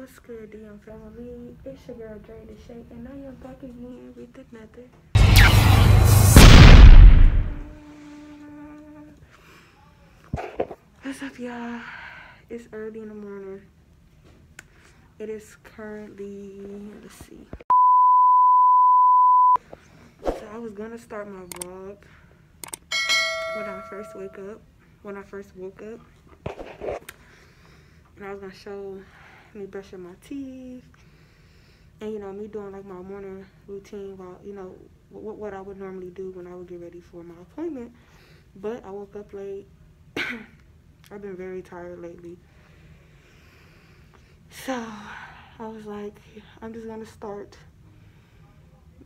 What's good, DM family? It's your girl Dre the Shake, and I am back again with the another. What's up, y'all? It's early in the morning. It is currently, let's see. So I was gonna start my vlog when I first wake up, when I first woke up. And I was gonna show me brushing my teeth. And you know me doing like my morning routine while you know what, what I would normally do when I would get ready for my appointment. But I woke up late. I've been very tired lately. So I was like I'm just gonna start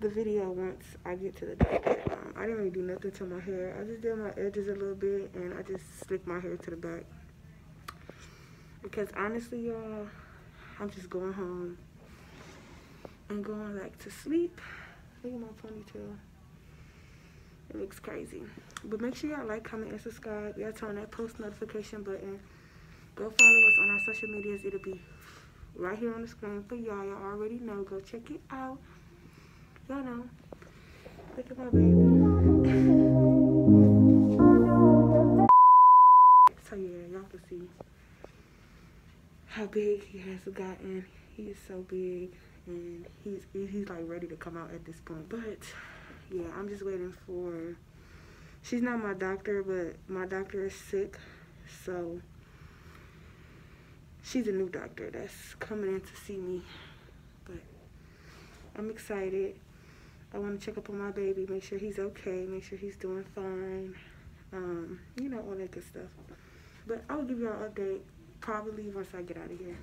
the video once I get to the doctor. Um, I didn't really do nothing to my hair. I just did my edges a little bit and I just slicked my hair to the back. Because honestly y'all I'm just going home I'm going back to sleep. Look at my ponytail. It looks crazy. But make sure y'all like, comment, and subscribe. Y'all turn that post notification button. Go follow us on our social medias. It'll be right here on the screen for y'all. Y'all already know. Go check it out. Y'all know. Look at my baby. so yeah, y'all can see how big he has gotten. He is so big and he's he's like ready to come out at this point. But yeah, I'm just waiting for she's not my doctor, but my doctor is sick. So she's a new doctor that's coming in to see me. But I'm excited. I want to check up on my baby, make sure he's okay, make sure he's doing fine. Um, you know, all that good stuff. But I'll give y'all an update probably once I get out of here.